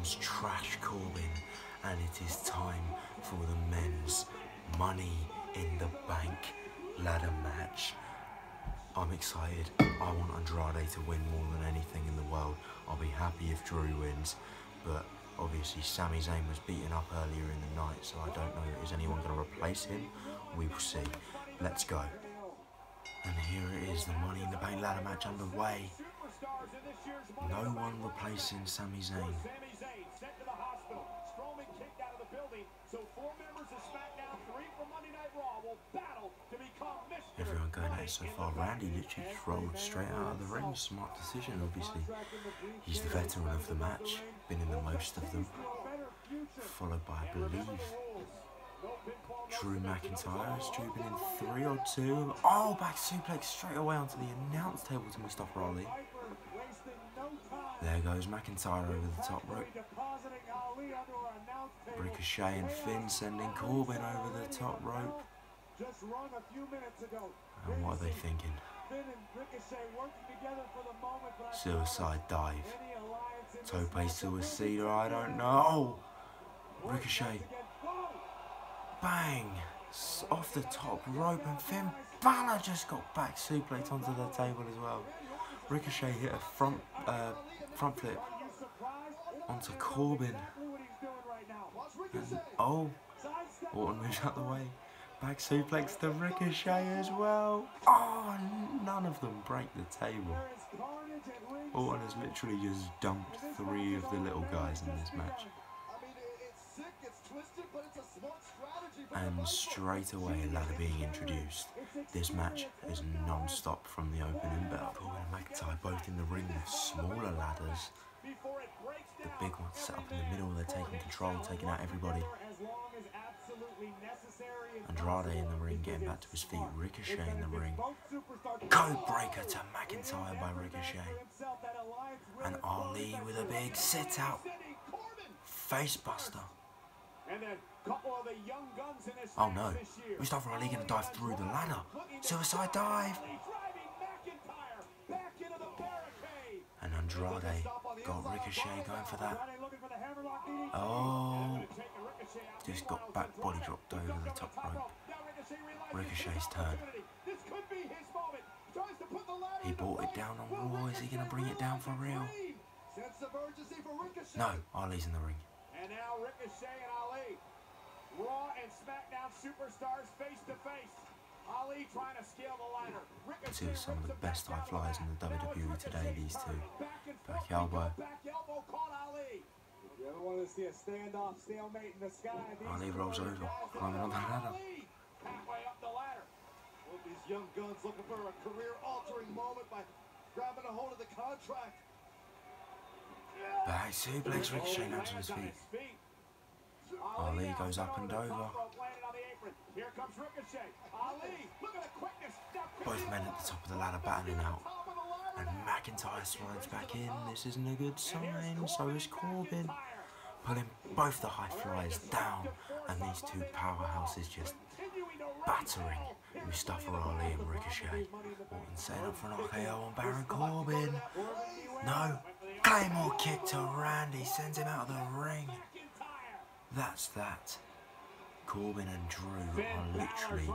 comes Trash Corbin, and it is time for the men's Money in the Bank ladder match. I'm excited. I want Andrade to win more than anything in the world. I'll be happy if Drew wins, but obviously Sami Zayn was beaten up earlier in the night, so I don't know is anyone going to replace him. We will see. Let's go. And here it is, the Money in the Bank ladder match underway. No one replacing Sami Zayn. Everyone going it so far. Randy literally just rolled straight out of the ring. Smart decision, obviously. He's the veteran of the match, been in the most of them. Followed by, I believe, Drew McIntyre. Has Drew been in three or two? Oh, back suplex straight away onto the announce table to Mustafa Ali. There goes McIntyre over the top rope. Ricochet and Finn sending Corbin over the top rope. And what are they thinking? Suicide dive. Tope suicida, I don't know. Ricochet. Bang! Off the top rope and Finn Balor just got back suplex onto the table as well. Ricochet hit a front uh, front flip onto Corbin. And, oh, Orton moves out the way. Back suplex to Ricochet as well. Oh, none of them break the table. Orton has literally just dumped three of the little guys in this match. And straight away, a ladder being introduced. This match is non-stop from the opening bell. Corbin and McIntyre both in the ring with smaller ladders. The big one set up in the middle, they're taking control, taking out everybody. Andrade in the ring, getting back to his feet. Ricochet in the ring. Code breaker to McIntyre by Ricochet. And Ali with a big sit out. Face buster. Oh no. Mustafa Ali going to dive through the ladder. Suicide dive. And Andrade got Ricochet going for that. Oh. Just got back body dropped over the top rope. Ricochet's turn. He brought it down on Raw. Is he going to bring it down for real? No, Ali's in the ring. And now Ricochet and Ali. Raw and SmackDown superstars face to face. Ali trying to scale the ladder. Ricochet two of some of the best high flyers in the WWE today, these two. Back elbow. caught Ali You ever want to see a standoff stalemate in the sky? Ali rolls over, climbing on the ladder. Halfway up the ladder. these young guns looking for a career-altering moment by grabbing a hold of the contract. Back suplex, Ricochet now to his feet. Ali goes up and over. Both men at the top of the ladder battling out. And McIntyre slides back in. This isn't a good sign. So is Corbin. Pulling both the high flyers down. And these two powerhouses just battering Mustafa Ali and Ricochet. Orton setting up for an RKO on Baron Corbin. No. Claymore kick to Randy. Sends him out of the ring. That's that. Corbin and Drew are literally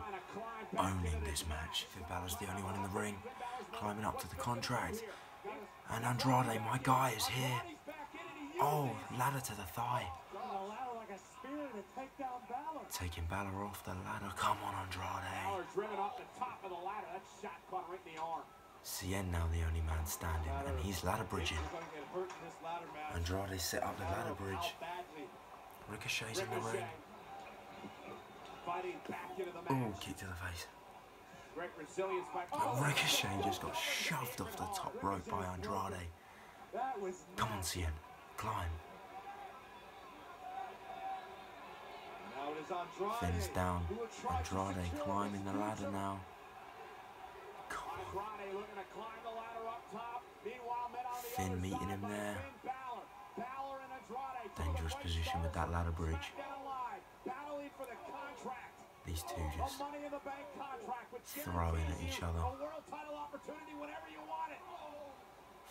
owning this match. Finn Balor's the only one in the ring, climbing up to the contract. And Andrade, my guy, is here. Oh, ladder to the thigh. Taking Balor off the ladder. Come on, Andrade. Cien now the only man standing, and he's ladder bridging. Andrade set up the ladder bridge. Ricochet's in the ring. Oh, kick to the face. And Ricochet just got shoved off the top rope by Andrade. Come on, Cien. Climb. Finn's down. Andrade climbing the ladder now. Come on. Finn meeting him there. Dangerous position with that ladder bridge. These two just throwing at each other.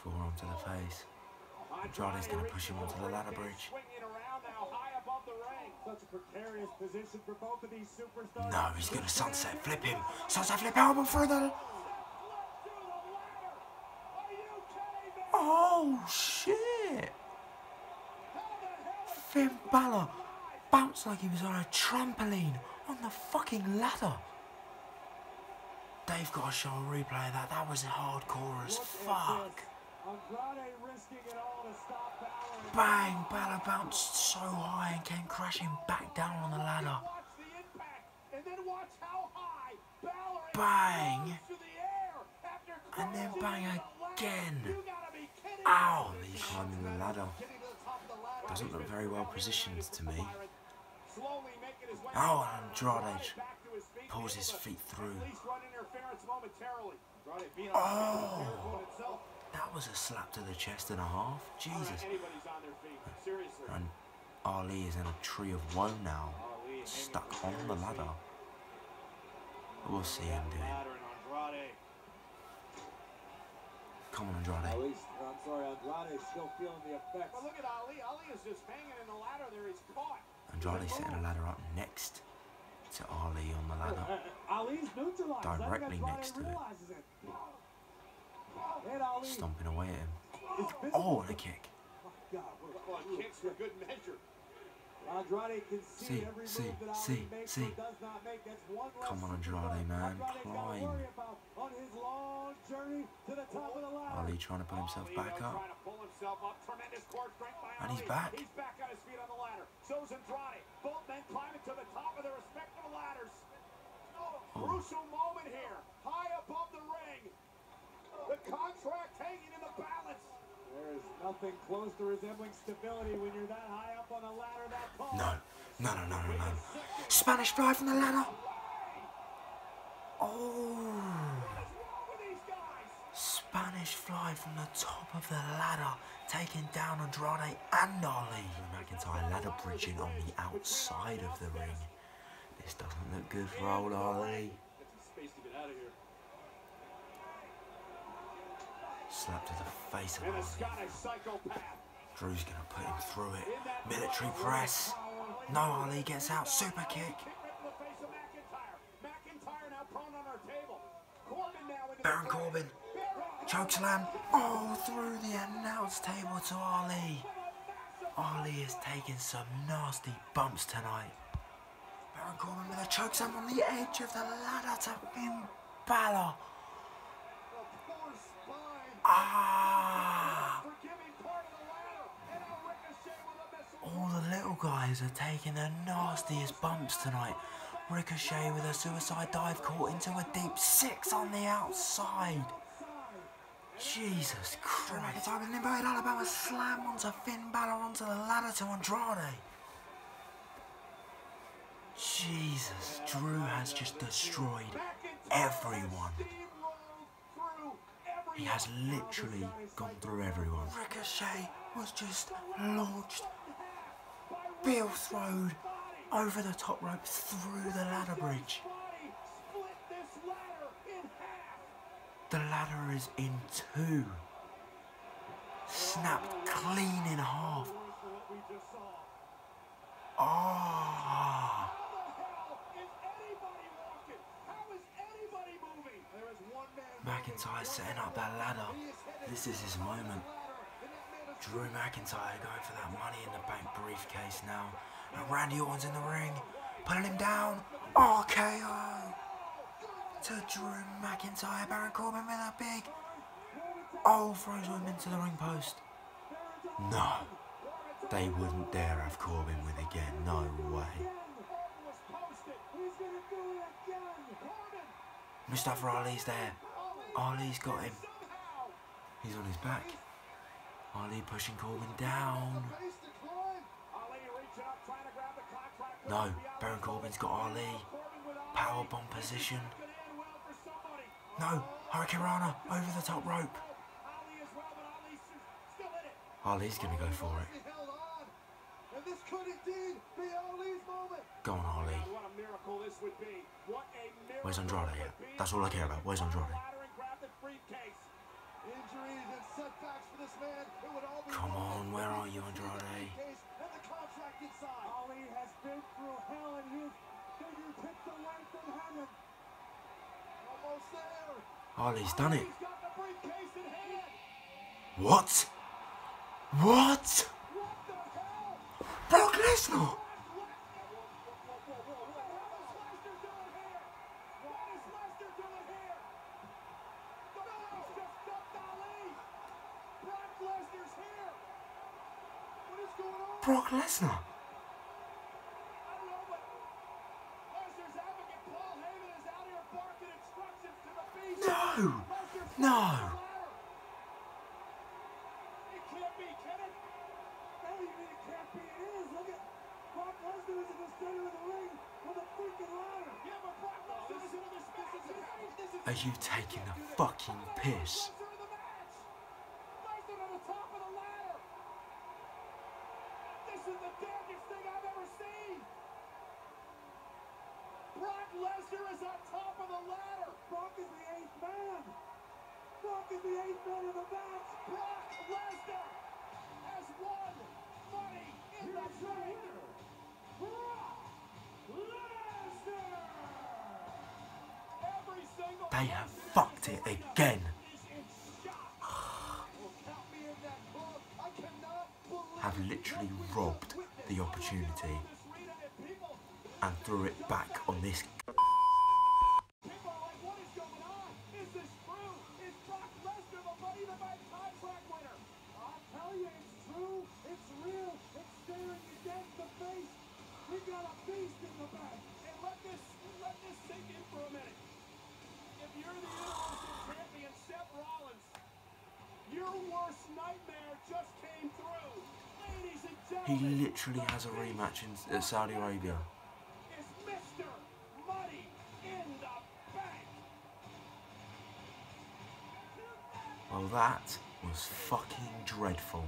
Forearm to the face. Andrade's going to push him onto the ladder bridge. No, he's going to sunset flip him. Sunset flip elbow through the... Oh, shit. Finn Balor bounced like he was on a trampoline on the fucking ladder. They've got to show a replay of that. That was hardcore as fuck. Bang! Balor bounced so high and came crashing back down on the ladder. Bang! And then bang again. Ow! He's climbing the ladder. Doesn't look very well positioned to me. Oh, and Andrade pulls his feet through. Oh! That was a slap to the chest and a half. Jesus. And Ali is in a tree of woe now, stuck on the ladder. We'll see him doing. Come on, Andrade. I'm sorry, Andrade is still feeling the effects. But look at Ali. Ali is just hanging in the ladder there. He's caught. Andrade setting a ladder up next to Ali on the ladder. Ali's neutralized. Directly next to it. realizes it. Stomping away at him. Oh, and a kick. God, what a Well, brutal kicks for good measure. Andrade can see, See, every see, that see, see. does not make. That's one Come on, Andrade, man, climb. worry on his long journey to the top of the ladder. Ali trying to put himself Ali, back up. Himself up. Tremendous core strength by And he's back. He's back on his feet on the ladder. So's Andrade. Both men climbing to the top of their respective ladders. Oh, oh. crucial moment here. High above the ring. The contract hanging in the balance. There is nothing close to resembling stability when you're that high up on a ladder that tall. No, no, no, no, no, no. Spanish fly from the ladder. Oh. What's wrong with these guys? Spanish fly from the top of the ladder, taking down Andrade and Ali. McIntyre ladder bridging on the outside of the ring. This doesn't look good for old Ali. Get some space to get out of here. Slap to the face of Ali. Drew's gonna put him through it. Military press. No, Ali gets out. Super kick. Kick right to the face of McIntyre. McIntyre now prone on our table. Corbin now into the Baron. Corbin. Chokeslam. Oh, through the announce table to Ali. Ali is taking some nasty bumps tonight. Baron Corbin with a chokeslam on the edge of the ladder to Finn Balor. The poor spine. Ah! Forgiving part of the ladder. And a ricochet with a missile. All the little guys are taking the nastiest bumps tonight. Ricochet with a suicide dive caught into a deep six on the outside. Jesus Christ. I've been invited Alabama slam onto Finn Balor onto the ladder to Andrade. Jesus, Drew has just destroyed everyone. He has literally gone through everyone. Ricochet was just launched, Bill throwed over the top rope through the ladder bridge. The ladder is in two. Snapped clean in half. Ah. How the hell is anybody walking? How is anybody moving? There is one man. McIntyre setting up that ladder. This is his moment. Drew McIntyre going for that money in the bank briefcase now. And Randy Orton's in the ring. pulling him down. RKO. To Drew McIntyre. Baron Corbin with a big. Oh, throws him into the ring post. No. They wouldn't dare have Corbin win again. No way. Mustafa Ali's there. Ali's got him. He's on his back. Ali pushing Corbin down. No, Baron Corbin's got Ali. Power bomb position. No, hurricanrana over the top rope. Ali's gonna go for it. Go on, Ali. Where's Andrade at? That's all I care about. Where's Andrade? Ladder and grab the briefcase. Injuries and setbacks for this man. It would all be Come on, where are you, could Andrade? see the case And the contract inside. Ali has been through hell and his fingertips away from heaven. Almost there. Ali's done it. He's got the briefcase in hand. What? What? What the hell? Brock Lesnar! What is Lesnar doing here? What is Lesnar doing here? The Miz just dumped Ali. Brock Lesnar's here. What is going on? Brock Lesnar! I don't know, but Lesnar's advocate Paul Heyman is out here barking instructions to the beast. No! Lesnar's No! climbing the ladder. It can't be, can it? No, you mean it can't be? It is. Look at Brock Lesnar is in the center of the ring with a freaking ladder. Yeah, but Brock Lesnar is in this match. No! No! Are you taking the fucking piss? Lesnar in the match. Lesnar on the top of the ladder. This is the damnedest thing I've ever seen. Brock Lesnar is on top of the ladder. Brock is the eighth man. The eighth man of the match. Brock Lesnar has won money in the. Brock Lesnar. They have fucked it again. Have literally robbed the opportunity and threw it back on this. people are like, what is going on? Is this true? Is Brock Lesnar the Money in the Bank contract winner? I'll tell you, it's true. It's real. It's staring you dead in the face. We got a beast in the back. And let this let this sink in for a minute. If you're the Universal Champion, Seth Rollins, your worst nightmare just came through. Ladies and He literally has a rematch in uh, Saudi Arabia. is Mr. Money in the Bank. Well, that was fucking dreadful.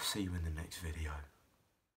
See you in the next video.